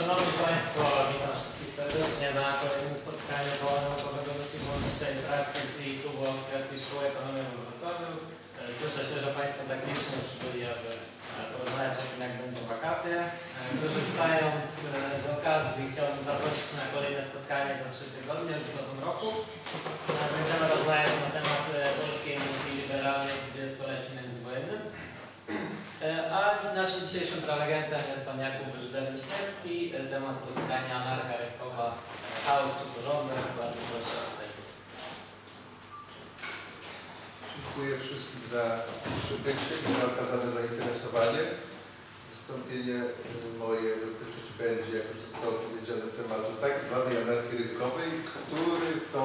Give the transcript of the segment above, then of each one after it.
Szanowni Państwo, witam wszystkich serdecznie na kolejnym spotkaniu Koła Naukowego Myśli Wolności i Interakcji z i Klubu Austriackiej Szkoły Ekonomii we Wrocławiu. Cieszę się, że Państwo tak licznie przybyli, aby e, porozmawiać o tym, jak będą wakaty. E, Korzystając e, z okazji, chciałbym zaprosić na kolejne spotkanie za trzy tygodnie, w nowym roku. E, Będziemy rozmawiać na temat polskiej myśli liberalnej w dwudziestoleciu międzywojennym. E, A naszym dzisiejszym prelegentem jest pan Jakub Wyżder-Wiśniewski. E, Temat spotkania anarcha rynkowa, e, chaos czy porządek. Bardzo proszę o tutaj. Dziękuję wszystkim za przybycie i za okazane zainteresowanie. Wystąpienie moje dotyczyć będzie, jak już zostało powiedziane, tematu tak zwanej anarchii rynkowej, który to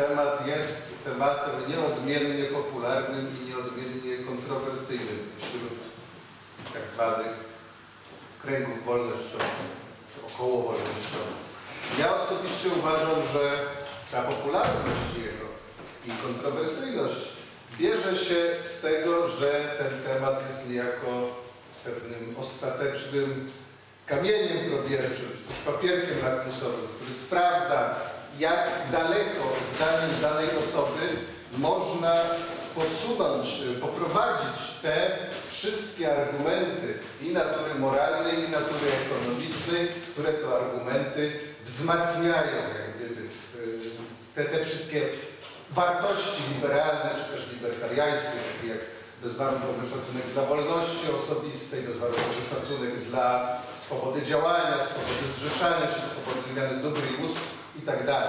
temat jest tematem nieodmiennie popularnym i nieodmiennie kontrowersyjnym wśród tak zwanych kręgów wolnościowych, czy około wolnościowych. Ja osobiście uważam, że ta popularność jego i kontrowersyjność bierze się z tego, że ten temat jest niejako pewnym ostatecznym kamieniem probierczym, czy papierkiem lakmusowym, który sprawdza, jak daleko zdaniem danej osoby można posunąć, poprowadzić te wszystkie argumenty i natury moralnej, i natury ekonomicznej, które to argumenty wzmacniają jak gdyby, y, te, te wszystkie wartości liberalne, czy też libertariańskie, takie jak bezwarunkowy szacunek dla wolności osobistej, bezwarunkowy szacunek dla swobody działania, swobody zrzeszania się, swobody wymiany dóbr i usług itd.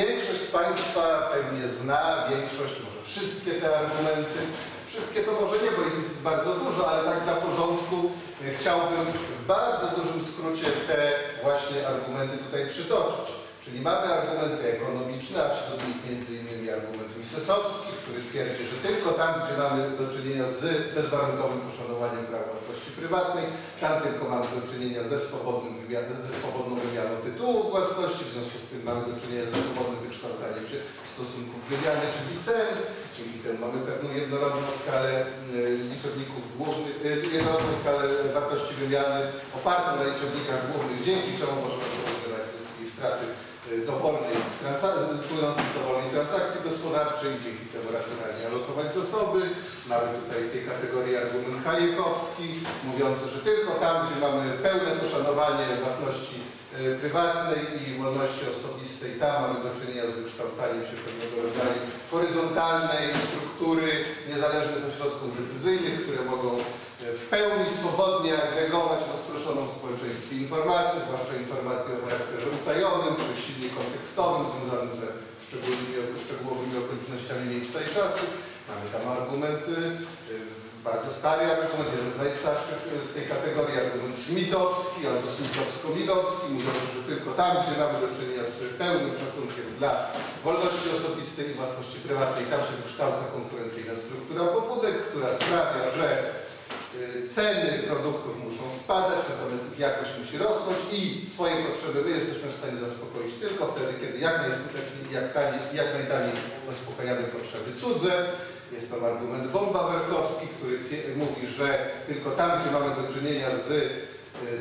Większość z Państwa pewnie zna, większość, może wszystkie te argumenty. Wszystkie to może nie, bo jest bardzo dużo, ale tak dla porządku e, chciałbym w bardzo dużym skrócie te właśnie argumenty tutaj przytoczyć. Czyli mamy argumenty ekonomiczne, a wśród nich innymi argument Misesowski, który twierdzi, że tylko tam, gdzie mamy do czynienia z bezwarunkowym poszanowaniem praw własności prywatnej, tam tylko mamy do czynienia ze, swobodnym wymianą, ze swobodną wymianą tytułów własności, w związku z tym mamy do czynienia ze swobodnym wykształcaniem się stosunków wymiany, czyli cen, czyli ten mamy pewną jednorodną skalę y, liczebników głównych, y, jednorodną skalę wartości wymiany opartą na liczebnikach głównych, dzięki czemu możemy porównywać zyski i straty dowolnej transakcji, płynących z dowolnej transakcji gospodarczej, dzięki temu racjonalnie alokować zasoby. Mamy tutaj w tej kategorii argument Hayekowski, mówiący, że tylko tam, gdzie mamy pełne poszanowanie własności y, prywatnej i wolności osobistej, tam mamy do czynienia z wykształcaniem się pewnego rodzaju horyzontalnej struktury niezależnych ośrodków decyzyjnych, które mogą y, w pełni swobodnie agregować rozproszoną w społeczeństwie informację, zwłaszcza informacje o charakterze utajonym czy silnie kontekstowym, związanym ze szczególnymi, szczegółowymi okolicznościami miejsca i czasu. Mamy tam argumenty, y, bardzo stary argument, jeden z najstarszych y, z tej kategorii, argument Smithowski albo Smithowsko-Midowski, mówiący, że tylko tam, gdzie mamy do czynienia z pełnym szacunkiem dla wolności osobistej i własności prywatnej, tam się wykształca konkurencyjna struktura pobudek, która sprawia, że ceny produktów muszą spadać, natomiast ich jakość musi rosnąć i swoje potrzeby my jesteśmy w stanie zaspokoić tylko wtedy, kiedy jak najskuteczniej i jak, jak najtaniej zaspokajamy potrzeby cudze. Jest tam argument Bomba-Werkowski, który twie- mówi, że tylko tam, gdzie mamy do czynienia z,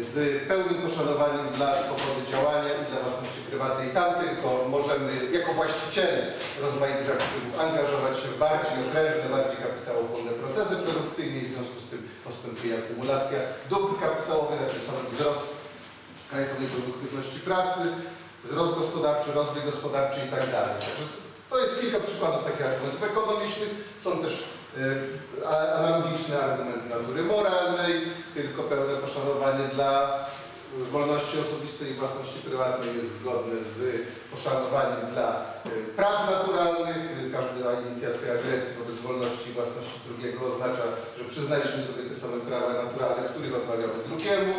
z pełnym poszanowaniem dla swobody działania i dla własności prywatnej, tam tylko możemy jako właściciele rozmaitych aktywów angażować się w bardziej okrężne, bardziej kapitałochłonne procesy produkcyjne i w związku z tym postępuje akumulacja dóbr kapitałowych, samym wzrost krajowej produktywności pracy, wzrost gospodarczy, rozwój gospodarczy i tak dalej. Także to jest kilka przykładów takich argumentów ekonomicznych. Są też y, analogiczne argumenty natury moralnej, tylko pełne poszanowanie dla wolności osobistej i własności prywatnej jest zgodne z poszanowaniem dla y, praw naturalnych. Każda inicjacja agresji wobec wolności i własności drugiego oznacza, że przyznaliśmy sobie te same prawa naturalne, których odmawiamy drugiemu,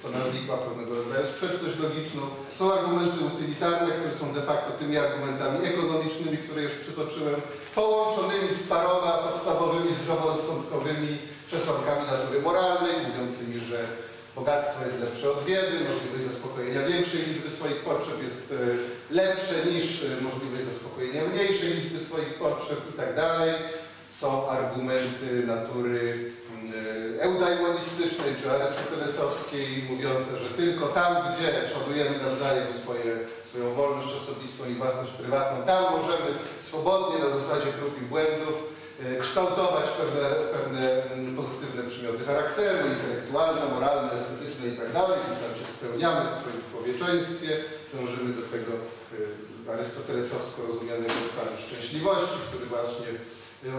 co nas wikła w pewnego rodzaju sprzeczność logiczną. Są argumenty utylitarne, które są de facto tymi argumentami ekonomicznymi, które już przytoczyłem, połączonymi z paroma podstawowymi zdroworozsądkowymi przesłankami natury moralnej, mówiącymi, że bogactwo jest lepsze od biedy, możliwość zaspokojenia większej liczby swoich potrzeb jest e, lepsze niż e, możliwość zaspokojenia mniejszej liczby swoich potrzeb i tak. Są argumenty natury mm, y, eudaimonistycznej czy arystotelesowskiej mówiące, że tylko tam, gdzie szanujemy nawzajem swoje, swoją wolność osobistą i własność prywatną, tam możemy swobodnie na zasadzie prób i błędów kształtować pewne, pewne mm, pozytywne przymioty charakteru, intelektualne, moralne, estetyczne. I tam się spełniamy w swoim człowieczeństwie, dążymy do tego y, arystotelesowsko rozumianego stanu szczęśliwości, który właśnie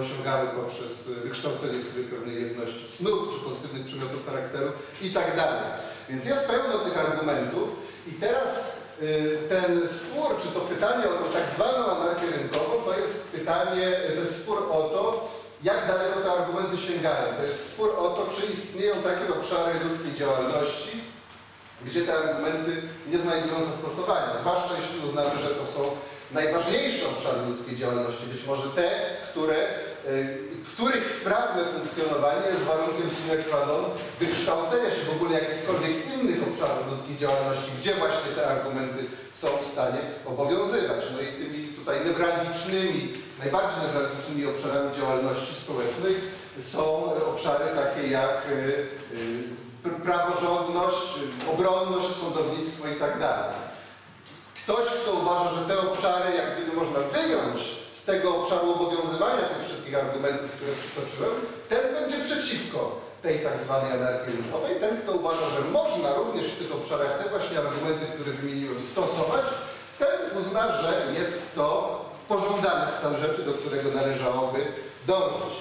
osiągamy poprzez wykształcenie w sobie pewnej jedności cnót czy pozytywnych przymiotów charakteru i tak dalej. Więc jest pełno tych argumentów i teraz ten spór, czy to pytanie o tą tak zwaną anarchię rynkową, to jest pytanie, to jest spór o to, jak daleko te argumenty sięgają. To jest spór o to, czy istnieją takie obszary ludzkiej działalności, gdzie te argumenty nie znajdują zastosowania. Zwłaszcza jeśli uznamy, że to są najważniejsze obszary ludzkiej działalności, być może te, które, y, których sprawne funkcjonowanie jest warunkiem sine qua non wykształcenia się w ogóle jakichkolwiek innych obszarów ludzkiej działalności, gdzie właśnie te argumenty są w stanie obowiązywać. No i tymi tutaj newralgicznymi, najbardziej newralgicznymi obszarami działalności społecznej są obszary takie jak y, y, praworządność, obronność, sądownictwo i tak. Ktoś, kto uważa, że te obszary jak gdyby można wyjąć z tego obszaru obowiązywania tych wszystkich argumentów, które przytoczyłem, ten będzie przeciwko tej tak zwanej anarchii rynkowej. Ten, kto uważa, że można również w tych obszarach te właśnie argumenty, które wymieniłem, stosować, ten uzna, że jest to pożądany stan rzeczy, do którego należałoby dążyć.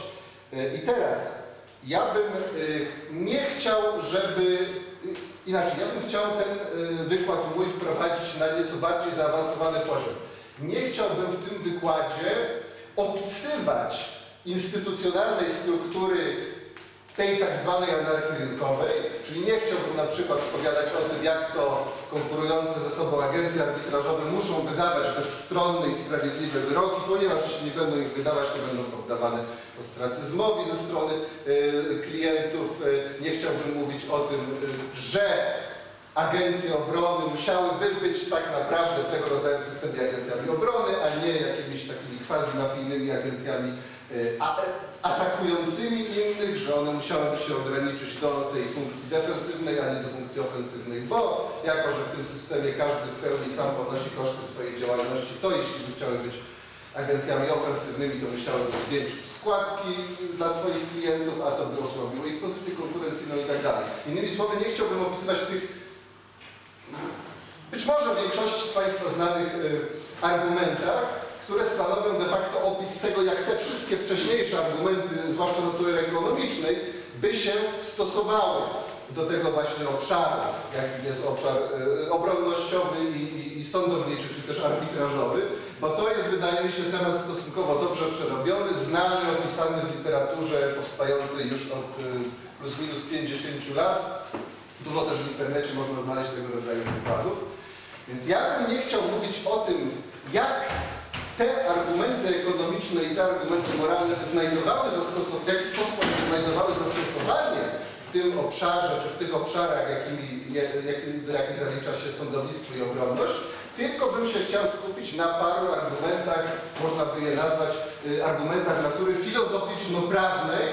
I teraz ja bym y, nie chciał, żeby Inaczej, ja bym chciał ten y, wykład mój wprowadzić na nieco bardziej zaawansowany poziom. Nie chciałbym w tym wykładzie opisywać instytucjonalnej struktury tej tak zwanej anarchii rynkowej, czyli nie chciałbym na przykład opowiadać o tym, jak to konkurujące ze sobą agencje arbitrażowe muszą wydawać bezstronne i sprawiedliwe wyroki, ponieważ jeśli nie będą ich wydawać, to będą poddawane ostracyzmowi ze strony y, klientów. Y, nie chciałbym mówić o tym, y, że agencje obrony musiałyby być tak naprawdę tego rodzaju systemie agencjami obrony, a nie jakimiś takimi quasi-mafijnymi agencjami a, atakującymi innych, że one musiałyby się ograniczyć do tej funkcji defensywnej, a nie do funkcji ofensywnej, bo jako, że w tym systemie każdy w pełni sam ponosi koszty swojej działalności, to jeśli by chciały być agencjami ofensywnymi, to musiałyby zwiększyć składki dla swoich klientów, a to by osłabiło ich pozycję konkurencyjną i tak dalej. Innymi słowy, nie chciałbym opisywać tych być może w większości z Państwa znanych y, argumentach, które stanowią de facto opis tego, jak te wszystkie wcześniejsze argumenty, zwłaszcza natury ekonomicznej, by się stosowały do tego właśnie obszaru, jakim jest obszar y, obronnościowy i, i, sądowniczy, czy też arbitrażowy, bo to jest, wydaje mi się, temat stosunkowo dobrze przerobiony, znany, opisany w literaturze powstającej już od y, plus minus 50 lat. Dużo też w internecie można znaleźć tego rodzaju wykładów. Więc ja bym nie chciał mówić o tym, jak te argumenty ekonomiczne i te argumenty moralne znajdowały zastosowanie, w jaki sposób one znajdowały zastosowanie w tym obszarze, czy w tych obszarach, jakimi, jak, do jakich zalicza się sądownictwo i obronność, tylko bym się chciał skupić na paru argumentach, można by je nazwać y, argumentach natury filozoficzno-prawnej,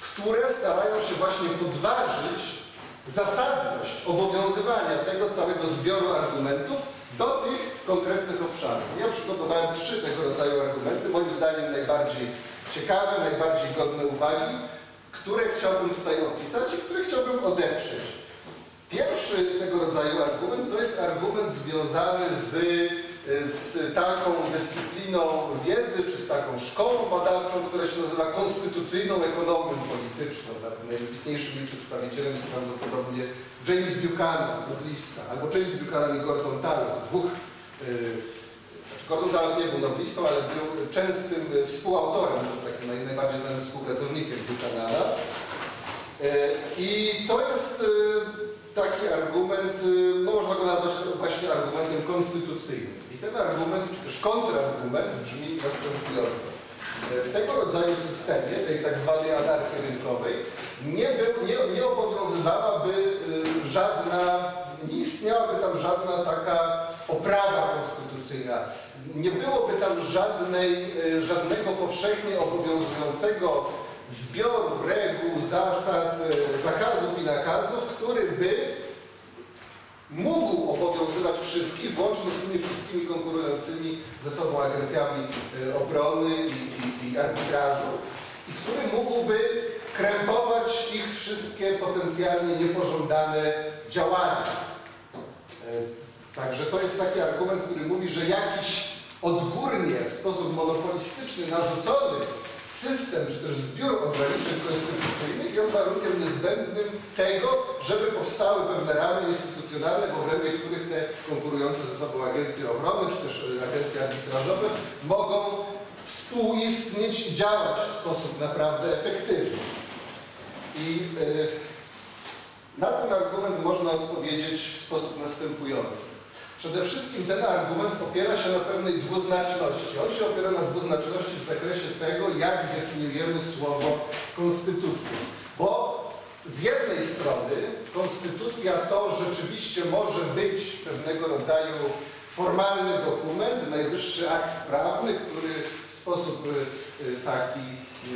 które starają się właśnie podważyć zasadność obowiązywania tego całego zbioru argumentów do tych konkretnych obszarów. Ja przygotowałem trzy tego rodzaju argumenty, moim zdaniem najbardziej ciekawe, najbardziej godne uwagi, które chciałbym tutaj opisać i które chciałbym odeprzeć. Pierwszy tego rodzaju argument to jest argument związany z z taką dyscypliną wiedzy, czy z taką szkołą badawczą, która się nazywa konstytucyjną ekonomią polityczną. Najwybitniejszym jej przedstawicielem jest prawdopodobnie James Buchanan, noblista, albo James Buchanan i Gordon Talbot, dwóch yy, Gordon Talbot nie był noblistą, ale był częstym współautorem, takim naj, najbardziej znanym współpracownikiem Buchanana. Yy, I to jest taki argument, no można go nazwać właśnie argumentem konstytucyjnym. Ten argument, czy też kontrargument brzmi następująco. W tego rodzaju systemie, tej tak zwanej anarchii rynkowej, nie, był, nie, nie obowiązywałaby y, żadna, nie istniałaby tam żadna taka oprawa konstytucyjna. Nie byłoby tam żadnej, y, żadnego powszechnie obowiązującego zbioru reguł, zasad, e, zakazów i nakazów, który by mógł obowiązywać wszystkich, włącznie z tymi wszystkimi konkurującymi ze sobą agencjami e, obrony i, i, i arbitrażu i który mógłby krępować ich wszystkie potencjalnie niepożądane działania. E, Także to jest taki argument, który mówi, że jakiś odgórnie, w sposób monopolistyczny narzucony system, czy też zbiór ograniczeń konstytucyjnych jest warunkiem niezbędnym tego, żeby powstały pewne ramy instytucjonalne, w obrębie których te konkurujące ze sobą agencje obrony, czy też agencje arbitrażowe mogą współistnieć i działać w sposób naprawdę efektywny. I yy, na ten argument można odpowiedzieć w sposób następujący. Przede wszystkim ten argument opiera się na pewnej dwuznaczności. On się opiera na dwuznaczności w zakresie tego, jak definiujemy słowo konstytucja. Bo z jednej strony konstytucja to rzeczywiście może być pewnego rodzaju formalny dokument, najwyższy akt prawny, który w sposób y, y, taki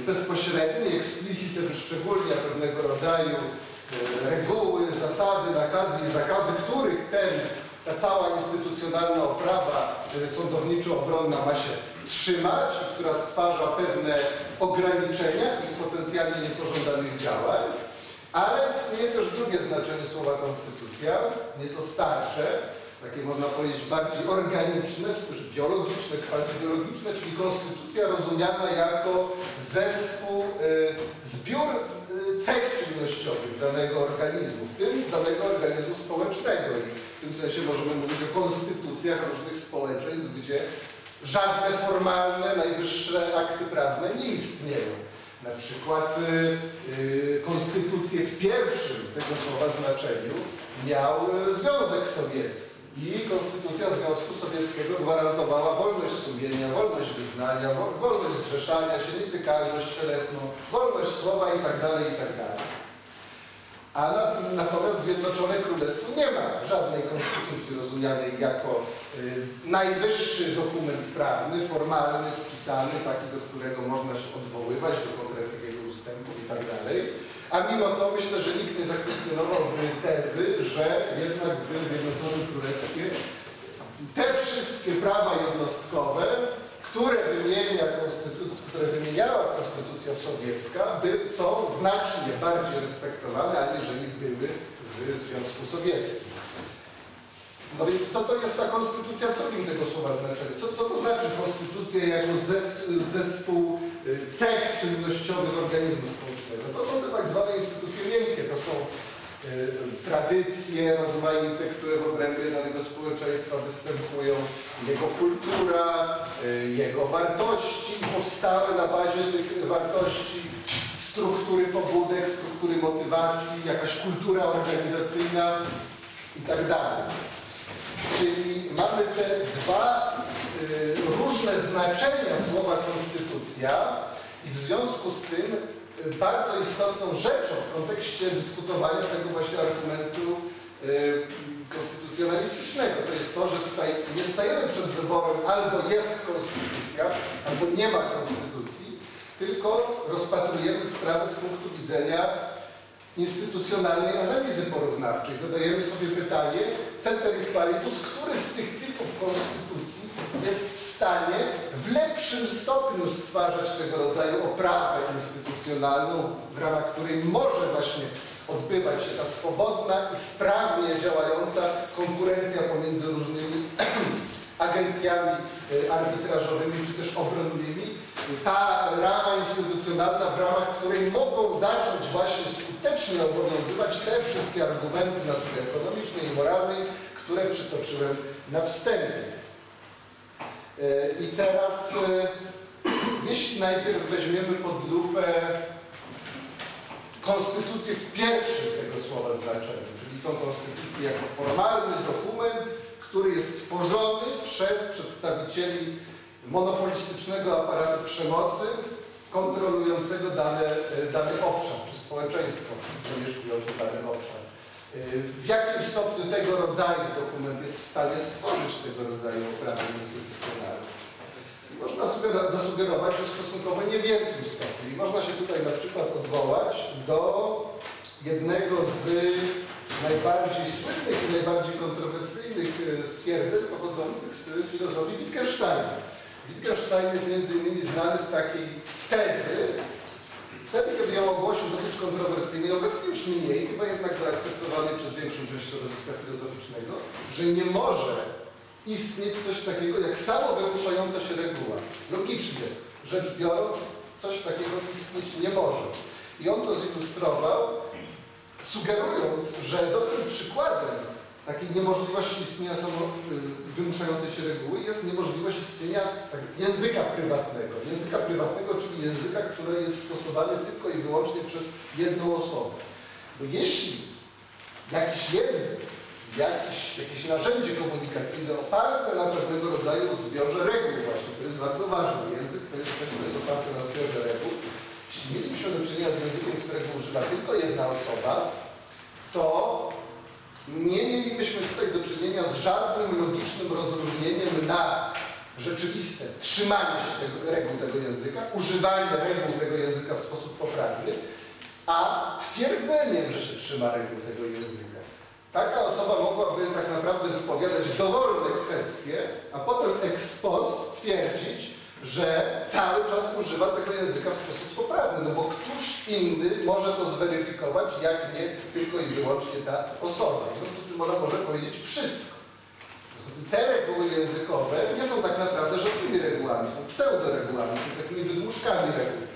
bezpośredni, explicit wyszczególnia pewnego rodzaju y, reguły, zasady, nakazy i zakazy, których ten ta cała instytucjonalna oprawa e, sądowniczo-obronna ma się trzymać, która stwarza pewne ograniczenia i potencjalnie niepożądanych działań, ale istnieje też drugie znaczenie słowa konstytucja, nieco starsze, takie można powiedzieć bardziej organiczne, czy też biologiczne, quasi-biologiczne, czyli konstytucja rozumiana jako zespół, y, zbiór y, cech czynnościowych danego organizmu, w tym danego organizmu społecznego. W tym sensie możemy mówić o konstytucjach różnych społeczeństw, gdzie żadne formalne, najwyższe akty prawne nie istnieją. Na przykład y, y, konstytucję w pierwszym tego słowa znaczeniu miał Związek Sowiecki. I Konstytucja Związku Sowieckiego gwarantowała wolność sumienia, wolność wyznania, wolność zrzeszania się, nietykalność cielesną, wolność słowa itd. Tak itd. A natomiast Zjednoczone Królestwo nie ma żadnej konstytucji rozumianej jako y, najwyższy dokument prawny, formalny, spisany, taki, do którego można się odwoływać, do konkretnych jego ustępów itd. Tak a mimo to myślę, że nikt nie zakwestionowałby tezy, że jednak w Zjednoczonym Królestwie te wszystkie prawa jednostkowe, które wymienia konstytucja, które wymieniała konstytucja sowiecka, by, są znacznie bardziej respektowane, aniżeli były w Związku Sowieckim. No więc co to jest ta konstytucja w drugim tego słowa znaczeniu? Co, co to znaczy konstytucja jako zes, zespół y, cech czynnościowych organizmu społecznego? To są te tak zwane instytucje miękkie, to są tradycje rozmaite, które w obrębie danego społeczeństwa występują, jego kultura, y, jego wartości powstałe na bazie tych wartości struktury pobudek, struktury motywacji, jakaś kultura organizacyjna i tak. Czyli mamy te dwa y, różne znaczenia słowa konstytucja i w związku z tym y, bardzo istotną rzeczą w kontekście dyskutowania tego właśnie argumentu y, konstytucjonalistycznego. To jest to, że tutaj nie stajemy przed wyborem albo jest konstytucja, albo nie ma konstytucji, tylko rozpatrujemy sprawę z punktu widzenia instytucjonalnej analizy porównawczej. Zadajemy sobie pytanie, ceteris paribus, który z tych typów konstytucji jest w stanie w lepszym stopniu stwarzać tego rodzaju oprawę instytucjonalną, w ramach której może właśnie odbywać się ta swobodna i sprawnie działająca konkurencja pomiędzy różnymi agencjami e, arbitrażowymi czy też obronnymi, ta rama instytucjonalna, w ramach której mogą zacząć właśnie skutecznie obowiązywać te wszystkie argumenty natury ekonomicznej i moralnej, które przytoczyłem na wstępie. E, I teraz, e, jeśli najpierw weźmiemy pod lupę konstytucję w pierwszym tego słowa znaczeniu, czyli tą konstytucję jako formalny dokument, który jest tworzony przez przedstawicieli monopolistycznego aparatu przemocy kontrolującego dane, e, dany obszar, czy społeczeństwo zamieszkujące dany obszar. E, w jakim stopniu tego rodzaju dokument jest w stanie stworzyć tego rodzaju prawo instytucjonalne? Można sugerować, zasugerować, że w stosunkowo niewielkim stopniu. I można się tutaj na przykład odwołać do jednego z najbardziej słynnych i najbardziej kontrowersyjnych e, stwierdzeń pochodzących z filozofii Wittgensteina. Wittgenstein jest między innymi znany z takiej tezy, wtedy kiedy ją ogłosił dosyć kontrowersyjnej, obecnie już mniej, chyba jednak zaakceptowanej przez większą część środowiska filozoficznego, że nie może istnieć coś takiego jak samo wyruszająca się reguła. Logicznie rzecz biorąc, coś takiego istnieć nie może. I on to zilustrował, sugerując, że dobrym przykładem takiej niemożliwości istnienia samo y, wymuszającej się reguły jest niemożliwość istnienia tak, języka prywatnego. Języka prywatnego, czyli języka, który jest stosowany tylko i wyłącznie przez jedną osobę. Bo jeśli jakiś język, jakieś, jakieś narzędzie komunikacyjne oparte na pewnego rodzaju zbiorze reguł właśnie, to jest bardzo ważne. Język to jest coś, co jest oparte na zbiorze reguł. Jeśli mielibyśmy do czynienia z językiem, którego używa tylko jedna osoba, to nie mielibyśmy tutaj do czynienia z żadnym logicznym rozróżnieniem na rzeczywiste trzymanie się tego, reguł tego języka, używanie reguł tego języka w sposób poprawny, a twierdzeniem, że się trzyma reguł tego języka. Taka osoba mogłaby tak naprawdę wypowiadać dowolne kwestie, a potem ex post twierdzić, że cały czas używa tego języka w sposób poprawny, no bo któż inny może to zweryfikować, jak nie tylko i wyłącznie ta osoba. W związku z tym ona może powiedzieć wszystko. Te reguły językowe nie są tak naprawdę żadnymi regułami, są pseudoregułami, są takimi wydmuszkami reguł.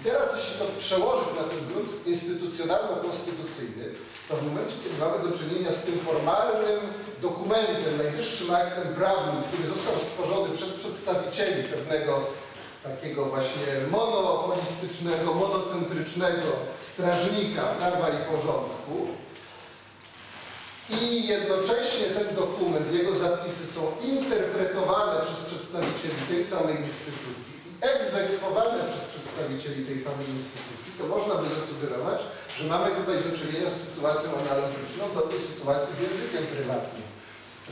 I teraz jeśli to przełożyć na ten grunt instytucjonalno-konstytucyjny, to w momencie, kiedy mamy do czynienia z tym formalnym dokumentem, najwyższym aktem prawnym, który został stworzony przez przedstawicieli pewnego takiego właśnie monopolistycznego, monocentrycznego strażnika prawa i porządku i jednocześnie ten dokument, jego zapisy są interpretowane przez przedstawicieli tej samej instytucji egzekwowane przez przedstawicieli tej samej instytucji, to można by zasugerować, że mamy tutaj do czynienia z sytuacją analogiczną do tej sytuacji z językiem prywatnym.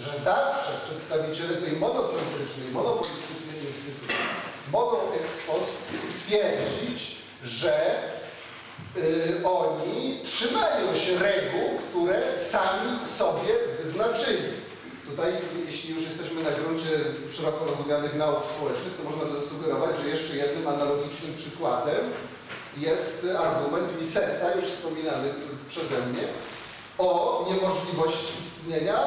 Że zawsze przedstawiciele tej monocentrycznej, monopolistycznej instytucji mogą ex post twierdzić, że y, oni trzymają się reguł, które sami sobie wyznaczyli. Tutaj, jeśli już jesteśmy na gruncie szeroko rozumianych nauk społecznych, to można by zasugerować, że jeszcze jednym analogicznym przykładem jest argument Misesa, już wspominany przeze mnie, o niemożliwości istnienia,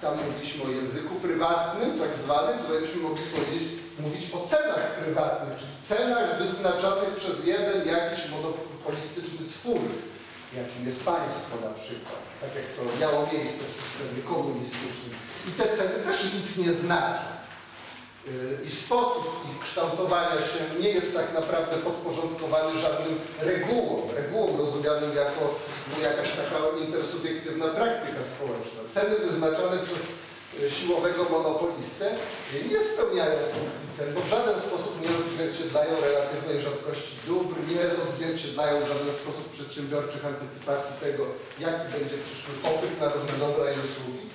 tam mówiliśmy o języku prywatnym, tak zwanym, tutaj byśmy mogli powiedzieć, mówić o cenach prywatnych, czyli cenach wyznaczanych przez jeden jakiś monopolistyczny twór, jakim jest państwo na przykład, tak jak to miało miejsce w systemie komunistycznym. I te ceny też nic nie znaczą. Yy, I sposób ich kształtowania się nie jest tak naprawdę podporządkowany żadnym regułom, regułom rozumianym jako no, jakaś taka intersubiektywna praktyka społeczna. Ceny wyznaczane przez siłowego monopolistę yy, nie spełniają funkcji cen, bo w żaden sposób nie odzwierciedlają relatywnej rzadkości dóbr, nie odzwierciedlają w żaden sposób przedsiębiorczych antycypacji tego, jaki będzie przyszły popyt na różne dobra i usługi.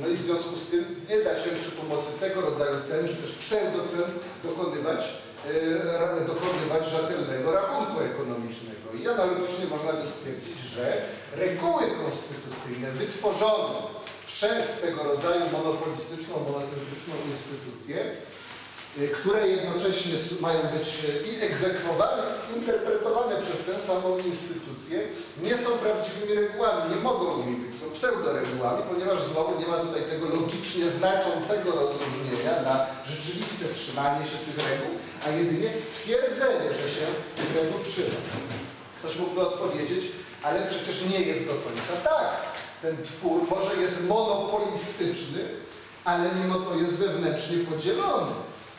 No i w związku z tym nie da się przy pomocy tego rodzaju cen, czy też pseudocen dokonywać, e, dokonywać rzetelnego rachunku ekonomicznego. I analogicznie można by stwierdzić, że reguły konstytucyjne wytworzone przez tego rodzaju monopolistyczną, monocentryczną instytucję, e, które jednocześnie mają być e, i egzekwowane, i interpretowane przez tę samą instytucję, nie są prawdziwymi regułami, nie mogą nimi być, są pseudoregułami, ponieważ znowu nie ma tutaj tego logicznie znaczącego rozróżnienia na rzeczywiste trzymanie się tych reguł, a jedynie twierdzenie, że się tych reguł trzyma. Ktoś mógłby odpowiedzieć, ale przecież nie jest do końca tak. Ten twór może jest monopolistyczny, ale mimo to jest wewnętrznie podzielony.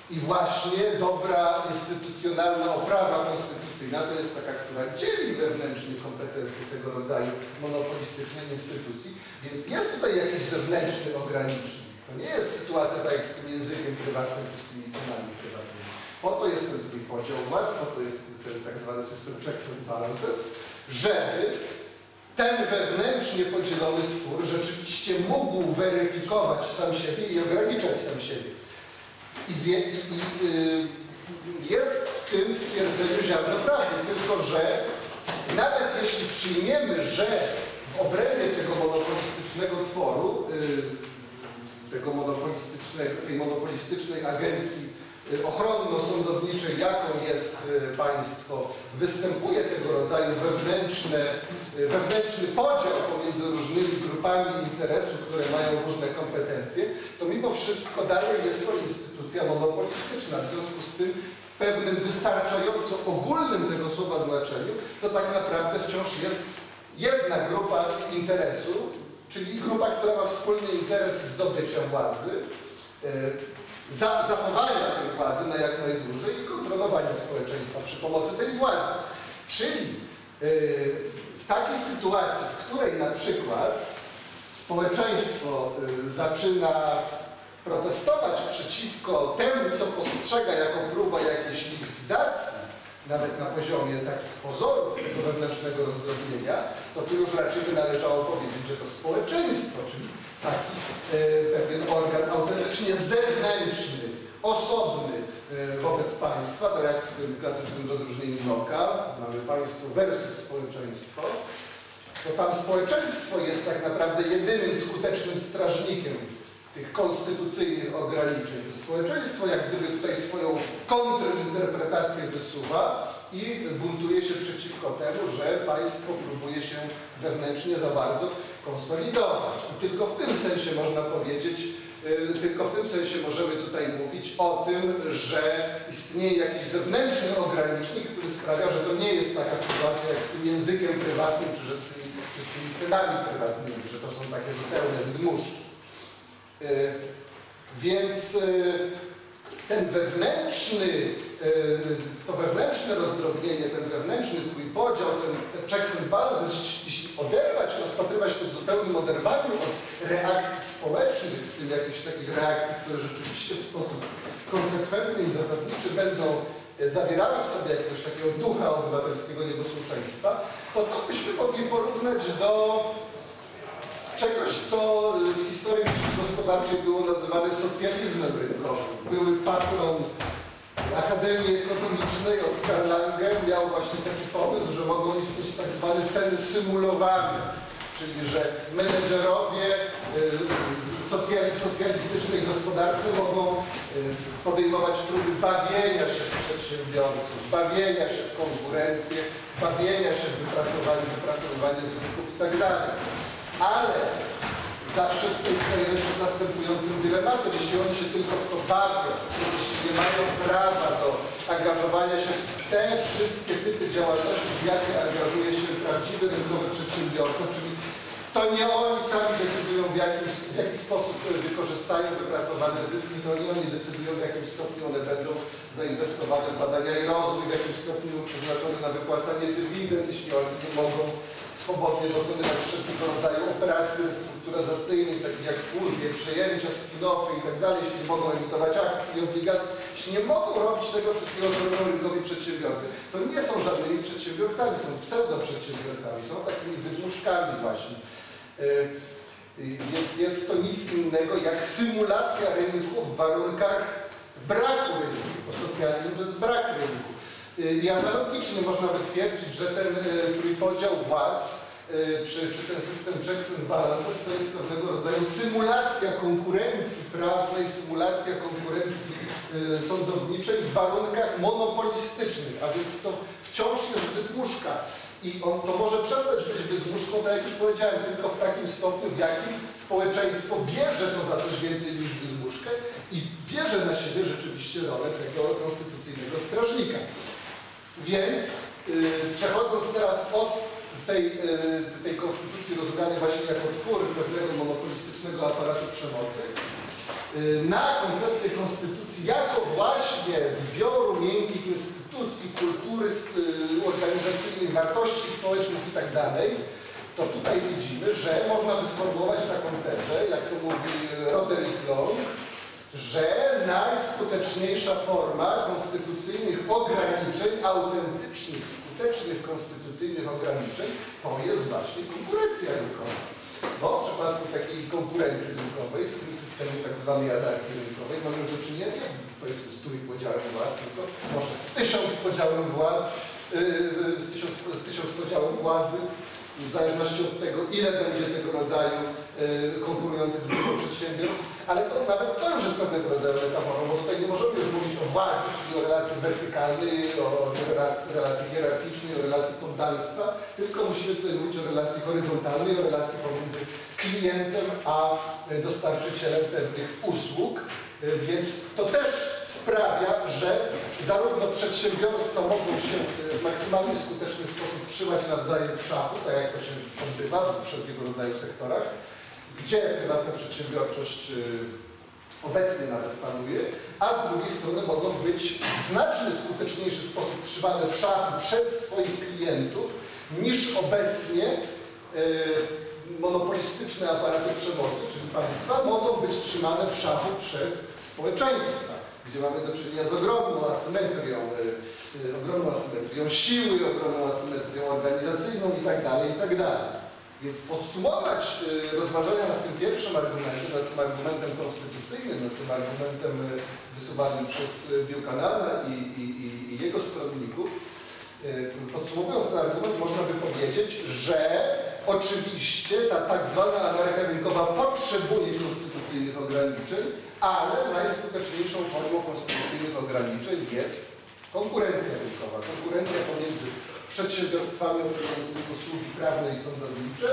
I właśnie dobra instytucjonalna oprawa konstytucyjna to jest taka, która dzieli wewnętrznie kompetencje tego rodzaju monopolistycznej instytucji, więc jest tutaj jakiś zewnętrzny ogranicznik. To nie jest sytuacja tak jak z tym językiem prywatnym czy z tymi cenami prywatnymi. Po to jest ten tutaj podział władz, po to jest ten tak zwany system checks and balances, żeby ten wewnętrznie podzielony twór rzeczywiście mógł weryfikować sam siebie i ograniczać sam siebie. I, zje, i, i y, jest w tym stwierdzeniu ziarno prawdy, tylko że nawet jeśli przyjmiemy, że w obrębie tego monopolistycznego tworu, y, tego monopolistycznego, tej monopolistycznej agencji ochronno-sądowniczej, jaką jest y, państwo, występuje tego rodzaju wewnętrzne, y, wewnętrzny podział pomiędzy różnymi grupami interesów, które mają różne kompetencje, to mimo wszystko dalej jest to instytucja monopolistyczna. W związku z tym w pewnym wystarczająco ogólnym tego słowa znaczeniu, to tak naprawdę wciąż jest jedna grupa interesu, czyli grupa, która ma wspólny interes zdobycia władzy, e, za, zachowania tej władzy na jak najdłużej i kontrolowania społeczeństwa przy pomocy tej władzy. Czyli e, w takiej sytuacji, w której na przykład społeczeństwo e, zaczyna protestować przeciwko temu, co postrzega jako próba jakiejś likwidacji, nawet na poziomie takich pozorów tego wewnętrznego rozdrobnienia, to tu już raczej by należało powiedzieć, że to społeczeństwo, czyli taki e, pewien organ autentycznie zewnętrzny, osobny e, wobec państwa, to jak w tym klasycznym rozróżnieniu Noka, mamy państwo versus społeczeństwo, to tam społeczeństwo jest tak naprawdę jedynym skutecznym strażnikiem tych konstytucyjnych ograniczeń. Społeczeństwo jak gdyby tutaj swoją kontrinterpretację wysuwa i buntuje się przeciwko temu, że państwo próbuje się wewnętrznie za bardzo konsolidować. I tylko w tym sensie można powiedzieć, yy, tylko w tym sensie możemy tutaj mówić o tym, że istnieje jakiś zewnętrzny ogranicznik, który sprawia, że to nie jest taka sytuacja jak z tym językiem prywatnym, czy że z tymi, czy z tymi cenami prywatnymi, że to są takie zupełne wydmuszki. E, więc e, ten wewnętrzny, e, to wewnętrzne rozdrobnienie, ten wewnętrzny trójpodział, ten, ten checks and balances, jeśli oderwać, rozpatrywać to w zupełnym oderwaniu od reakcji społecznych, w tym jakichś takich reakcji, które rzeczywiście w sposób konsekwentny i zasadniczy będą zawierały w sobie jakiegoś takiego ducha obywatelskiego niebosłuszeństwa, to to byśmy mogli porównać do czegoś, co w historii gospodarczej było nazywane socjalizmem rynkowym. Były patron Akademii Ekonomicznej Oskar Lange miał właśnie taki pomysł, że mogą istnieć tak zwane ceny symulowane, czyli że menedżerowie y, w socjalistycznej gospodarce mogą y, podejmować próby bawienia się w przedsiębiorców, bawienia się w konkurencję, bawienia się w wypracowanie, wypracowywanie zysków itd. Ale zawsze tutaj stajemy przed następującym dylematem. Jeśli oni się tylko w to bawią, jeśli nie mają prawa do angażowania się w te wszystkie typy działalności, w jakie angażuje się prawdziwy rynkowy przedsiębiorca, czyli to nie oni sami decydują, w, jakim, w jaki sposób wykorzystają wypracowane zyski, to nie oni decydują, w jakim stopniu one będą zainwestowane w badania i rozwój, w jakim stopniu przeznaczone na wypłacanie dywidend, jeśli oni nie mogą swobodnie dokonywać wszelkiego rodzaju operacji restrukturyzacyjnych, takich jak fuzje, przejęcia, spin-offy itd., tak jeśli nie mogą emitować akcji i obligacji, jeśli nie mogą robić tego wszystkiego, co robią rynkowi przedsiębiorcy, to nie są żadnymi przedsiębiorcami, są pseudo-przedsiębiorcami, są takimi wydmuszkami właśnie. Y, y, więc jest to nic innego jak symulacja rynku w warunkach braku rynku, bo socjalizm to jest brak rynku. Y, I analogicznie można by twierdzić, że ten trójpodział władz, czy, czy ten system and balances to jest pewnego rodzaju symulacja konkurencji prawnej, symulacja konkurencji sądowniczej w warunkach monopolistycznych, a więc to wciąż jest wydmuszka. I on, to może przestać być wydmuszką, tak jak już powiedziałem, tylko w takim stopniu, w jakim społeczeństwo bierze to za coś więcej niż wydmuszkę i bierze na siebie rzeczywiście rolę tego konstytucyjnego strażnika. Więc yy, przechodząc teraz od tej, yy, tej konstytucji rozumianej właśnie jako twór pewnego monopolistycznego aparatu przemocy, na koncepcję konstytucji jako właśnie zbioru miękkich instytucji, kultury y, organizacyjnej, wartości społecznych itd., tak to tutaj widzimy, że można by sformułować taką tezę, jak to mówi Roderick Long, że najskuteczniejsza forma konstytucyjnych ograniczeń, autentycznych, skutecznych konstytucyjnych ograniczeń, to jest właśnie konkurencja rynkowa. Bo w przypadku takiej konkurencji rynkowej, w tym systemie tak zwanej anarchii rynkowej, mamy już do czynienia nie powiedzmy z trójpodziałem władz, tylko może z tysiąc podziałem władz, yy, z tysiąc, z tysiąc podziałem władzy, w zależności od tego, ile będzie tego rodzaju konkurujących ze sobą przedsiębiorstw, ale to nawet to już jest pewnego rodzaju metaforą, bo tutaj nie możemy już mówić o władzy, czyli o relacji wertykalnej, o relacji, relacji hierarchicznej, o relacji poddaństwa, tylko musimy tutaj mówić o relacji horyzontalnej, o relacji pomiędzy klientem a dostarczycielem pewnych usług. Y, Więc to też sprawia, że zarówno przedsiębiorstwa mogą się y, w maksymalnie skuteczny sposób trzymać nawzajem w szachu, tak jak to się odbywa w wszelkiego rodzaju sektorach, gdzie prywatna przedsiębiorczość y, obecnie nawet panuje, a z drugiej strony mogą być w znacznie skuteczniejszy sposób trzymane w szachu przez swoich klientów niż obecnie y, monopolistyczne aparaty przemocy, czyli państwa, mogą być trzymane w szachu przez społeczeństwa, gdzie mamy do czynienia z ogromną asymetrią, y, ogromną asymetrią siły, ogromną asymetrią organizacyjną itd. itd. Więc podsumować y, rozważania nad tym pierwszym argumentem, nad tym argumentem konstytucyjnym, nad tym argumentem y, wysuwanym przez y, Buchanana i, i, i, jego stronników, podsumowując ten argument, można by powiedzieć, że oczywiście ta tak zwana anarchia rynkowa potrzebuje konstytucyjnych ograniczeń, ale najskuteczniejszą formą konstytucyjnych ograniczeń jest konkurencja rynkowa. Konkurencja pomiędzy przedsiębiorstwami oferującymi usługi prawne i sądownicze,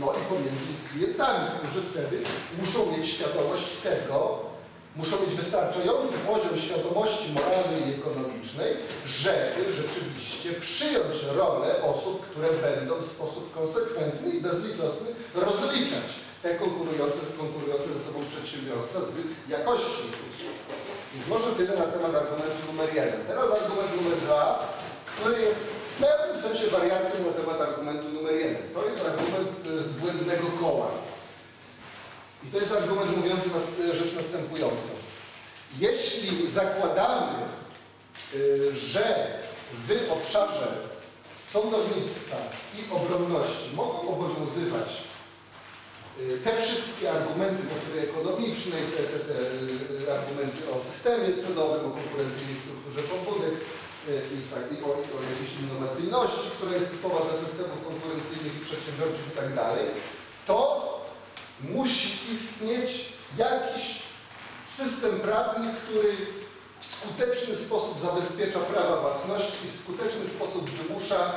no i pomiędzy klientami, którzy wtedy muszą mieć świadomość tego, muszą mieć wystarczający poziom świadomości moralnej i ekonomicznej, żeby rzeczywiście przyjąć rolę osób, które będą w sposób konsekwentny i bezlitosny rozliczać te konkurujące, konkurujące ze sobą przedsiębiorstwa z jakości usług. Więc może tyle na temat argumentu numer jeden. Teraz argument numer dwa, który jest w pewnym sensie wariacją na temat argumentu numer jeden. To jest argument e, z błędnego koła. I to jest argument mówiący nas, rzecz następującą. Jeśli zakładamy, y, że w obszarze sądownictwa i obronności mogą obowiązywać te wszystkie argumenty natury ekonomicznej, te, te, te argumenty o systemie cenowym, o konkurencyjnej strukturze pobudek i, tak, i o, o jakiejś innowacyjności, która jest typowa dla systemów konkurencyjnych i przedsiębiorczych i tak dalej, to musi istnieć jakiś system prawny, który w skuteczny sposób zabezpiecza prawa własności i w skuteczny sposób wymusza,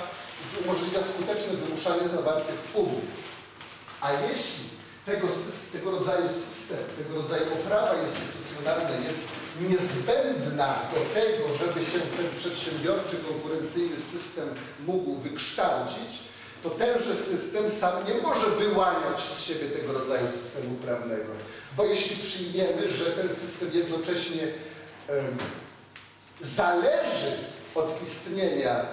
czy umożliwia skuteczne wymuszanie zawartych umów. A jeśli tego, tego rodzaju system, tego rodzaju oprawa instytucjonalna jest niezbędna do tego, żeby się ten przedsiębiorczy, konkurencyjny system mógł wykształcić, to tenże system sam nie może wyłaniać z siebie tego rodzaju systemu prawnego. Bo jeśli przyjmiemy, że ten system jednocześnie em, zależy od istnienia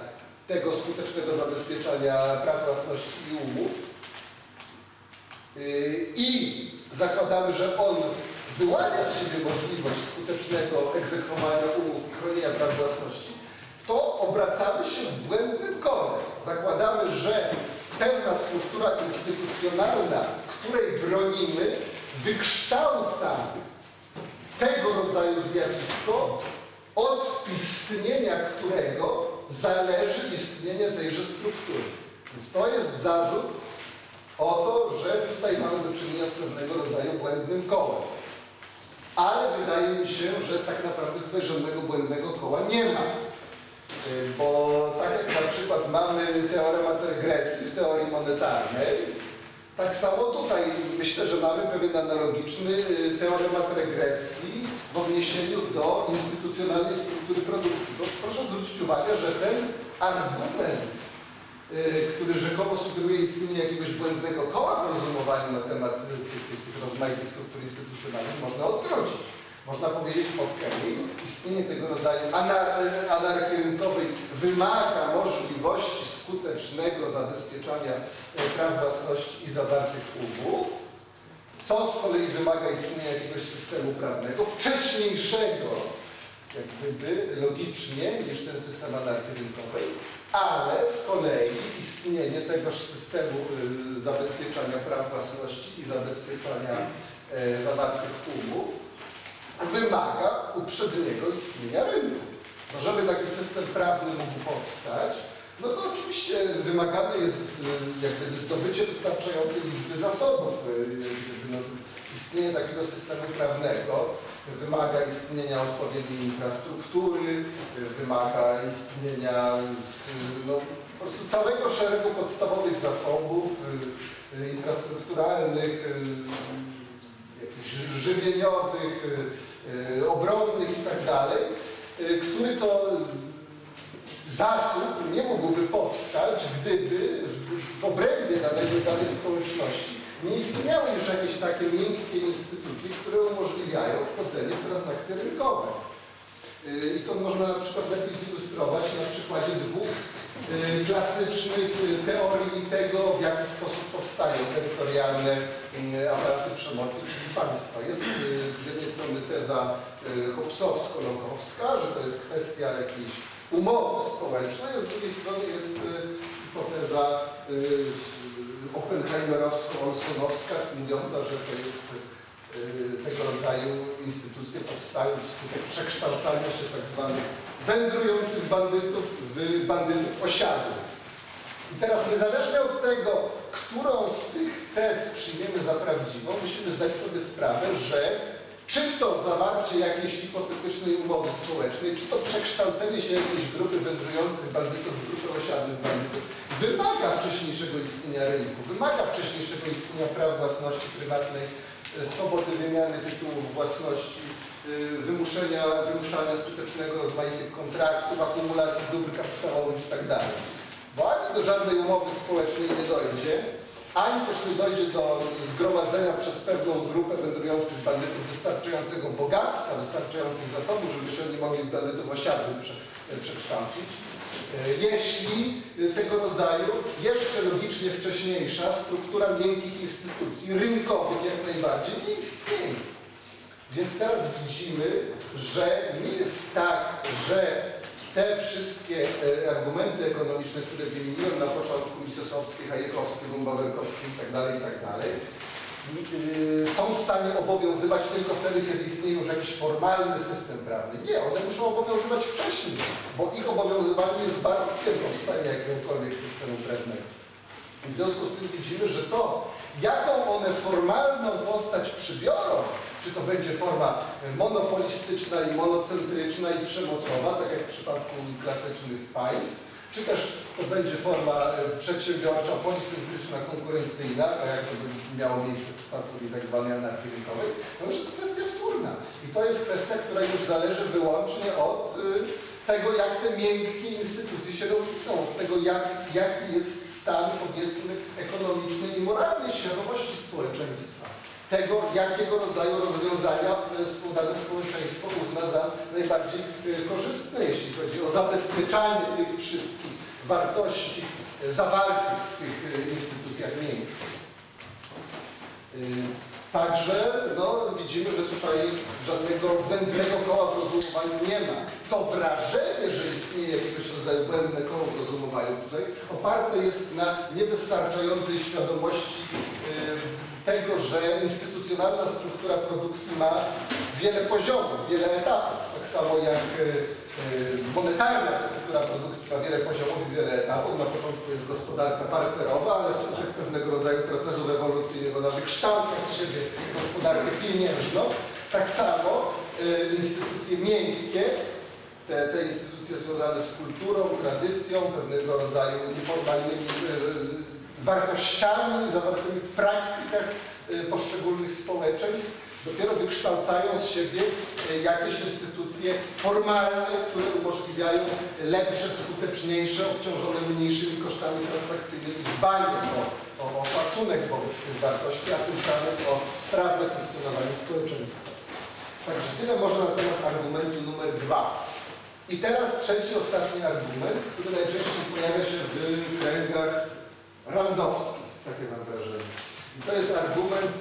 tego skutecznego zabezpieczania praw własności i umów yy, i zakładamy, że on wyłania z siebie możliwość skutecznego egzekwowania umów i chronienia praw własności, to obracamy się w błędnym kole. Zakładamy, że pewna struktura instytucjonalna, której bronimy, wykształca tego rodzaju zjawisko, od istnienia którego zależy istnienie tejże struktury. Więc to jest zarzut o to, że tutaj mamy do czynienia z pewnego rodzaju błędnym kołem. Ale wydaje mi się, że tak naprawdę tutaj żadnego błędnego koła nie ma. Y, Bo tak jak na przykład mamy teoremat regresji w teorii monetarnej, tak samo tutaj myślę, że mamy pewien analogiczny y, teoremat regresji w odniesieniu do instytucjonalnej struktury produkcji. Bo proszę zwrócić uwagę, że ten argument, który rzekomo sugeruje istnienie jakiegoś błędnego koła w rozumowaniu na temat y, tych, tych, tych rozmaitych struktur instytucjonalnych, można odwrócić. Można powiedzieć, ok, istnienie tego rodzaju anar- anarchii rynkowej wymaga możliwości skutecznego zabezpieczania praw własności i zawartych umów, co z kolei wymaga istnienia jakiegoś systemu prawnego wcześniejszego jak gdyby logicznie niż ten system anarchii rynkowej, ale z kolei istnienie tegoż systemu y, zabezpieczania praw własności i zabezpieczania e, zawartych umów wymaga uprzedniego istnienia rynku. No, żeby taki system prawny mógł powstać, no to oczywiście wymagane jest y, jak gdyby zdobycie wystarczającej liczby zasobów. y, No, istnienie takiego systemu prawnego wymaga istnienia odpowiedniej infrastruktury, wymaga istnienia no, po prostu całego szeregu podstawowych zasobów y, y, infrastrukturalnych, y, jakichś ży- żywieniowych, obronnych i tak który to zasób nie mógłby powstać, gdyby w obrębie danej, danej społeczności nie istniały już jakieś takie miękkie instytucje, które umożliwiają wchodzenie w transakcje rynkowe. Y, I to można na przykład lepiej zilustrować na przykładzie dwóch y, klasycznych y, teorii tego, w jaki sposób powstają terytorialne aparaty przemocy, czyli państwa. Jest z jednej strony teza Hobbesowsko-Lokowska, że to jest kwestia jakiejś umowy społecznej, a z drugiej strony jest hipoteza Oppenheimerowsko-Olsonowska, mówiąca, że to jest y, tego rodzaju instytucje powstają wskutek przekształcania się tak zwanych wędrujących bandytów w bandytów osiadłych. I teraz niezależnie od tego, którą z tych tez przyjmiemy za prawdziwą, musimy zdać sobie sprawę, że czy to zawarcie jakiejś hipotetycznej umowy społecznej, czy to przekształcenie się jakiejś grupy wędrujących bandytów w grupę osiadłych bandytów wymaga wcześniejszego istnienia rynku, wymaga wcześniejszego istnienia praw własności prywatnej, e, swobody wymiany tytułów własności, e, wymuszenia, wymuszania skutecznego rozmaitych kontraktów, akumulacji dóbr kapitałowych itd. Bo ani do żadnej umowy społecznej nie dojdzie, ani też nie dojdzie do zgromadzenia przez pewną grupę wędrujących bandytów wystarczającego bogactwa, wystarczających zasobów, żeby się oni mogli w bandytów osiadłych prze, przekształcić, jeśli e, tego rodzaju jeszcze logicznie wcześniejsza struktura miękkich instytucji rynkowych jak najbardziej nie istnieje. Więc teraz widzimy, że nie jest tak, że te wszystkie e, argumenty ekonomiczne, które wymieniłem na początku, misesowskie, hajekowskie, bumbawerkowskie itd., itd., y, są w stanie obowiązywać tylko wtedy, kiedy istnieje już jakiś formalny system prawny. Nie, one muszą obowiązywać wcześniej, bo ich obowiązywanie jest warunkiem powstania jakiegokolwiek systemu prawnego. I w związku z tym widzimy, że to, jaką one formalną postać przybiorą, czy to będzie forma monopolistyczna i monocentryczna i przemocowa, tak jak w przypadku klasycznych państw, czy też to będzie forma e, przedsiębiorcza, policentryczna, konkurencyjna, tak jak to by miało miejsce w przypadku tej tak zwanej anarchii rynkowej, to już jest kwestia wtórna. I to jest kwestia, która już zależy wyłącznie od y, tego, jak te miękkie instytucje się rozwiną, od tego, jak, jaki jest stan, powiedzmy, ekonomicznej i moralnej świadomości społeczeństwa. Tego, jakiego rodzaju rozwiązania e, dane społeczeństwo uzna za najbardziej e, korzystne, jeśli chodzi o zabezpieczanie tych wszystkich wartości e, zawartych w tych e, instytucjach miękkich. Y, Także no, widzimy, że tutaj żadnego błędnego koła w rozumowaniu nie ma. To wrażenie, że istnieje jakiegoś rodzaju błędne koło w rozumowaniu tutaj oparte jest na niewystarczającej świadomości tego, że instytucjonalna struktura produkcji ma wiele poziomów, wiele etapów. Tak samo jak y, y, monetarna struktura produkcji ma wiele poziomów i wiele etapów. Na początku jest gospodarka parterowa, ale wskutek pewnego rodzaju procesów ewolucyjnego ona wykształca z siebie gospodarkę pieniężną. Tak samo y, instytucje miękkie, te, te instytucje związane z kulturą, tradycją, pewnego rodzaju nieformalnymi wartościami zawartymi w praktykach poszczególnych społeczeństw, dopiero wykształcają z siebie y, jakieś instytucje formalne, które umożliwiają lepsze, skuteczniejsze, obciążone mniejszymi kosztami transakcyjnymi dbanie o, o, o szacunek wobec tych wartości, a tym samym o sprawne funkcjonowanie społeczeństwa. Także tyle może na temat argumentu numer dwa. I teraz trzeci, ostatni argument, który najczęściej pojawia się w kręgach randowskich, takie mam. I to jest argument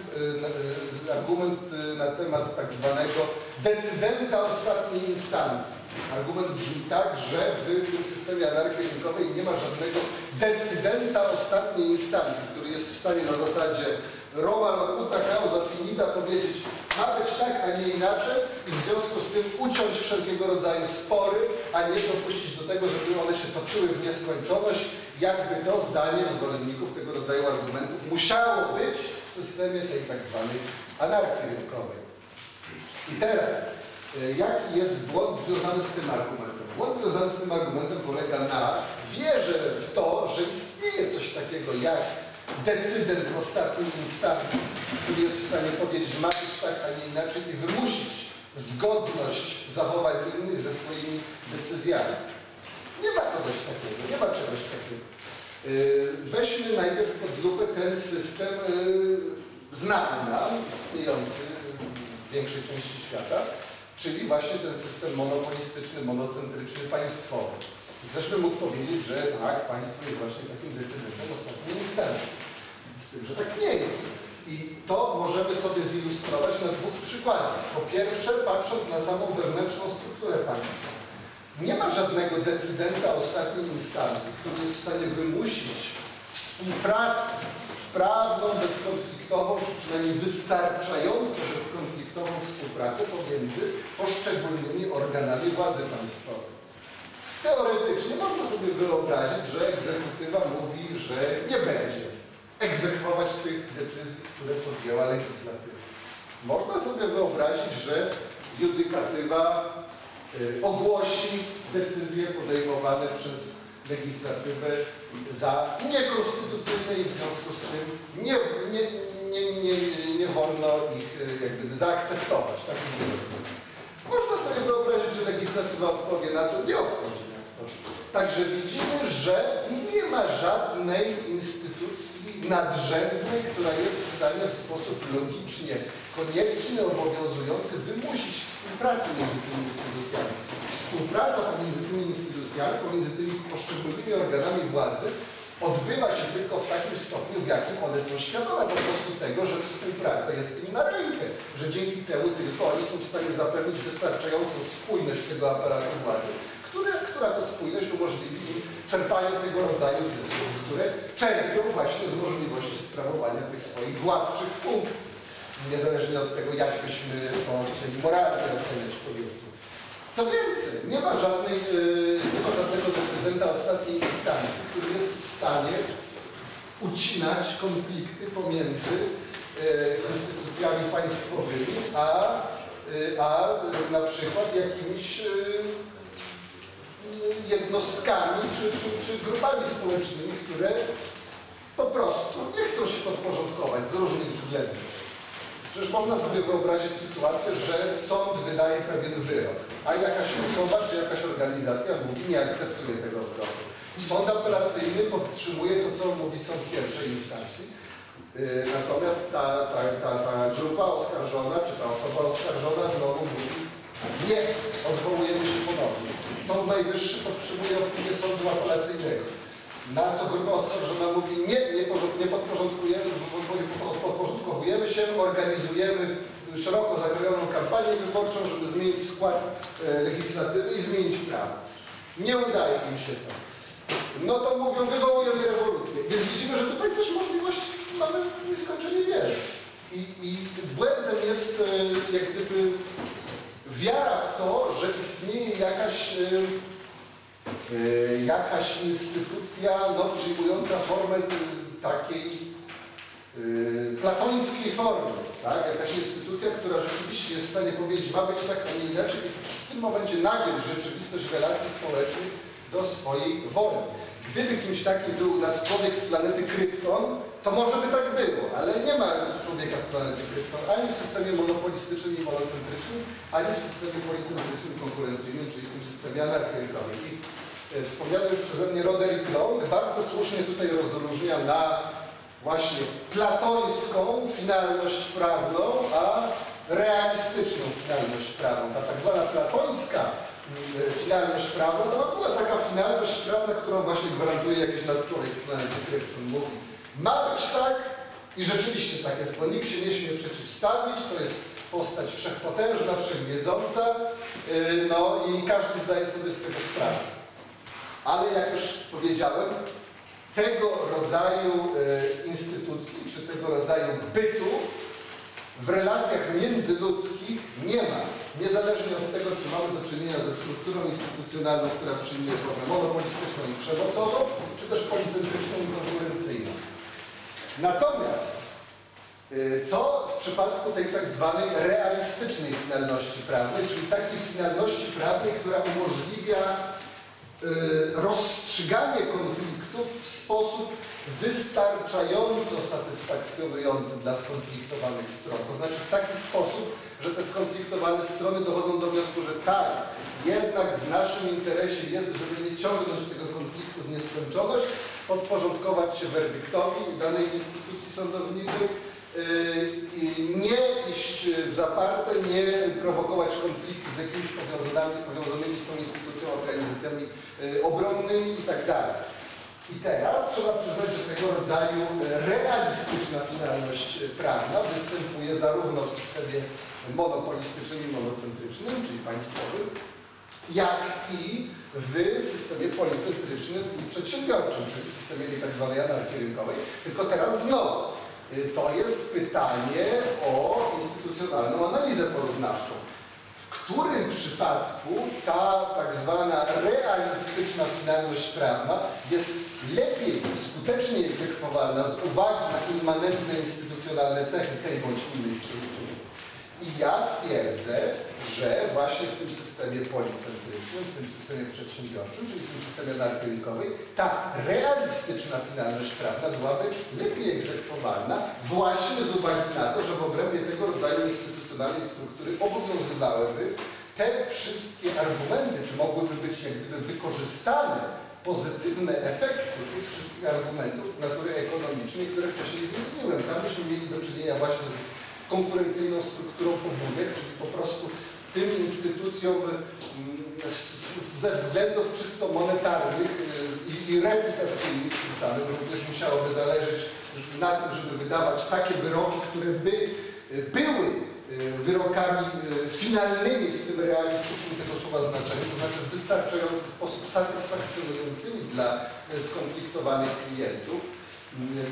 y, argument y, na temat tak zwanego decydenta ostatniej instancji. Argument brzmi tak, że w tym systemie anarchii rynkowej nie ma żadnego decydenta ostatniej instancji, który jest w stanie na zasadzie Roma locuta causa finita powiedzieć ma być tak, a nie inaczej i w związku z tym uciąć wszelkiego rodzaju spory, a nie dopuścić do tego, żeby one się toczyły w nieskończoność, jakby to zdaniem zwolenników tego rodzaju argumentów musiało być w systemie tej tak zwanej anarchii rynkowej. I teraz, e, jaki jest błąd związany z tym argumentem? Błąd związany z tym argumentem polega na wierze w to, że istnieje coś takiego jak decydent ostatniej instancji, który jest w stanie powiedzieć, ma być tak, a nie inaczej i wymusić zgodność zachowań innych ze swoimi decyzjami. Nie ma czegoś takiego, nie ma czegoś takiego. Yy, Weźmy najpierw pod lupę ten system yy, znany nam, istniejący w większej części świata, czyli właśnie ten system monopolistyczny, monocentryczny, państwowy. Ktoś by mógł powiedzieć, że tak, państwo jest właśnie takim decydentem ostatniej instancji. Z tym, że tak nie jest. I to możemy sobie zilustrować na dwóch przykładach. Po pierwsze, patrząc na samą wewnętrzną strukturę państwa. Nie ma żadnego decydenta ostatniej instancji, który jest w stanie wymusić współpracę sprawną, bezkonfliktową, czy przynajmniej wystarczająco bezkonfliktową współpracę pomiędzy poszczególnymi organami władzy państwowej. Teoretycznie można sobie wyobrazić, że egzekutywa mówi, że nie będzie egzekwować tych decyzji, które podjęła legislatywa. Można sobie wyobrazić, że judykatywa ogłosi decyzje podejmowane przez legislatywę za niekonstytucyjne i w związku z tym nie, nie, nie, nie, nie wolno ich y, jak gdyby zaakceptować. Tak można sobie wyobrazić, że legislatywa odpowie na to, nie odpowie nas to. Także widzimy, że nie ma żadnej instytucji nadrzędnej, która jest w stanie w sposób logicznie, konieczny, obowiązujący wymusić współpracę między tymi instytucjami. Współpraca pomiędzy tymi instytucjami, pomiędzy tymi poszczególnymi organami władzy odbywa się tylko w takim stopniu, w jakim one są świadome po prostu tego, że współpraca jest im na rękę, że dzięki temu tylko oni są w stanie zapewnić wystarczającą spójność tego aparatu władzy, które, która to spójność umożliwi im czerpanie tego rodzaju zysków, które czerpią właśnie z możliwości sprawowania tych swoich władczych funkcji. Niezależnie od tego, jak byśmy to chcieli moralnie oceniać, powiedzmy. Co więcej, nie ma, żadnej, yy, nie ma żadnego decydenta ostatniej instancji, który jest w stanie ucinać konflikty pomiędzy yy, instytucjami państwowymi, a, yy, a na przykład jakimiś jednostkami czy, czy, czy grupami społecznymi, które po prostu nie chcą się podporządkować z różnych względów. Przecież można sobie wyobrazić sytuację, że sąd wydaje pewien wyrok, a jakaś osoba czy jakaś organizacja mówi, nie akceptuje tego wyroku. Sąd apelacyjny podtrzymuje to, co mówi sąd pierwszej instancji. Yy, Natomiast ta, ta, ta, ta grupa oskarżona, czy ta osoba oskarżona znowu mówi, nie, odwołujemy się ponownie. Sąd Najwyższy podtrzymuje opinię sądu apelacyjnego. Na co grupa oskarżona mówi, nie, nie, nie podporządkujemy, podporządkowujemy się, organizujemy szeroko zakrojoną kampanię wyborczą, żeby zmienić skład e, legislatywy i zmienić prawo. Nie udaje im się to. No to mówią, wywołujemy rewolucję. Więc widzimy, że tutaj też możliwość mamy nieskończenie wiele. I, I błędem jest e, jak gdyby wiara w to, że istnieje jakaś, y, y, jakaś instytucja no, przyjmująca formę y, takiej y, platońskiej formy, tak? jakaś instytucja, która rzeczywiście jest w stanie powiedzieć, ma być tak, a nie inaczej w tym momencie nagiąć rzeczywistość relacji społecznych do swojej woli. Gdyby kimś takim był człowiek z planety Krypton, to może by tak było, ale nie ma człowieka z planety Krypton ani w systemie monopolistycznym i monocentrycznym, ani w systemie policentrycznym, konkurencyjnym, czyli w tym systemie anarchii rynkowej. I e, wspomniany już przeze mnie Roderick Long bardzo słusznie tutaj rozróżnia na właśnie platońską finalność prawną, a realistyczną finalność prawną. Ta tak zwana platońska mm, finalność prawna to była taka finalność prawna, którą właśnie gwarantuje jakiś nadczłowiek z planety Krypton. Mówi, ma być tak I rzeczywiście tak jest, bo nikt się nie śmie przeciwstawić, to jest postać wszechpotężna, wszechwiedząca, yy, no i każdy zdaje sobie z tego sprawę. Ale jak już powiedziałem, tego rodzaju yy, instytucji, czy tego rodzaju bytu w relacjach międzyludzkich nie ma. Niezależnie od tego, czy mamy do czynienia ze strukturą instytucjonalną, która przyjmuje formę monopolistyczną i przemocową, czy też policentryczną i konkurencyjną. Natomiast y, co w przypadku tej tak zwanej realistycznej finalności prawnej, czyli takiej finalności prawnej, która umożliwia y, rozstrzyganie konfliktów w sposób wystarczająco satysfakcjonujący dla skonfliktowanych stron. To znaczy w taki sposób, że te skonfliktowane strony dochodzą do wniosku, że tak, jednak w naszym interesie jest, żeby nie ciągnąć tego konfliktu w nieskończoność, podporządkować się werdyktowi danej instytucji sądowniczej, yy, i nie iść w zaparte, nie prowokować konfliktu z jakimiś powiązanymi, powiązanymi z tą instytucją organizacjami yy, obronnymi itd. I teraz trzeba przyznać, że tego rodzaju realistyczna finalność prawna występuje zarówno w systemie monopolistycznym i monocentrycznym, czyli państwowym, jak i w systemie policentrycznym i przedsiębiorczym, czyli w systemie tej tak zwanej anarchii rynkowej. Tylko teraz znowu, y, to jest pytanie o instytucjonalną analizę porównawczą. Którym przypadku ta tak zwana realistyczna finalność prawna jest lepiej, skuteczniej egzekwowalna z uwagi na immanentne instytucjonalne cechy tej bądź innej struktury. I ja twierdzę, że właśnie w tym systemie policentrycznym, w tym systemie przedsiębiorczym, czyli w tym systemie anarchii rynkowej, ta realistyczna finalność prawna byłaby lepiej egzekwowalna właśnie z uwagi na to, że w obrębie tego rodzaju instytucjonalnej struktury obowiązywałyby te wszystkie argumenty, czy mogłyby być jak gdyby wykorzystane pozytywne efekty tych wszystkich argumentów natury ekonomicznej, które wcześniej wymieniłem. Tam byśmy mieli do czynienia właśnie z konkurencyjną strukturą pobudek, czyli po prostu tym instytucjom mm, ze względów czysto monetarnych y, i, i reputacyjnych tym samym również musiałoby zależeć na tym, żeby wydawać takie wyroki, które by y, były y, wyrokami finalnymi w tym realistycznym tego słowa znaczeniu, to znaczy w wystarczający sposób satysfakcjonującymi dla skonfliktowanych klientów.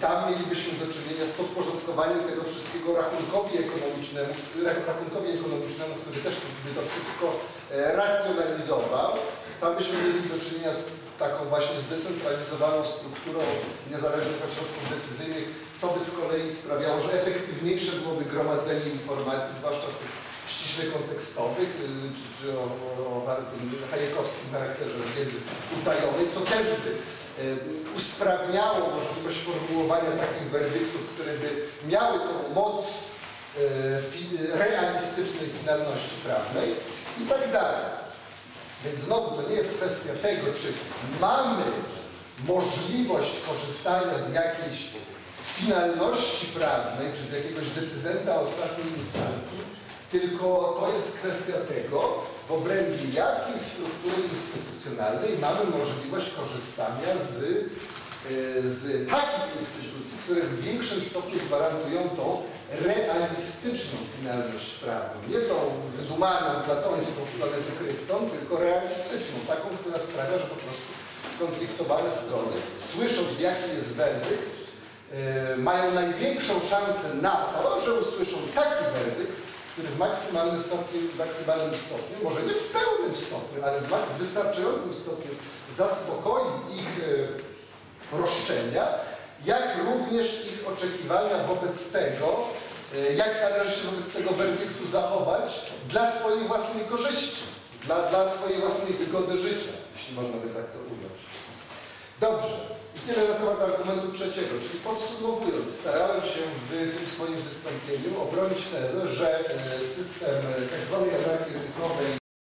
Tam mielibyśmy do czynienia z podporządkowaniem tego wszystkiego rachunkowi ekonomicznemu, ra- rachunkowi ekonomicznemu, który też by to wszystko e, racjonalizował. Tam byśmy mieli do czynienia z taką właśnie zdecentralizowaną strukturą niezależnych ośrodków decyzyjnych, co by z kolei sprawiało, że efektywniejsze byłoby gromadzenie informacji, zwłaszcza tych ściśle kontekstowych, y, czy, czy o, o tym hajekowskim charakterze wiedzy utajonej, co też by y, usprawniało możliwość formułowania takich werdyktów, które by miały tą moc y, realistycznej finalności prawnej i tak dalej. Więc znowu to nie jest kwestia tego, czy mamy możliwość korzystania z jakiejś finalności prawnej, czy z jakiegoś decydenta ostatniej instancji, tylko to jest kwestia tego, w obrębie jakiej struktury instytucjonalnej mamy możliwość korzystania z, e, z takich instytucji, które w większym stopniu gwarantują tą realistyczną finalność prawną. Nie tą wydumaną, platońską stronę kryptą, tylko realistyczną, taką, która sprawia, że po prostu skonfliktowane strony, słysząc jaki jest werdykt, e, mają największą szansę na to, że usłyszą taki werdykt, który w maksymalnym stopniu, w maksymalnym stopniu, może nie w pełnym stopniu, ale w wystarczającym stopniu zaspokoi ich e, roszczenia, jak również ich oczekiwania wobec tego, e, jak należy się wobec tego werdyktu zachować dla swojej własnej korzyści, dla, dla swojej własnej wygody życia, jeśli można by tak to ująć. Dobrze. Tyle na temat argumentu trzeciego, czyli podsumowując, starałem się w tym swoim wystąpieniu obronić tezę, że e, system e, tak tzw. anarchii rynkowej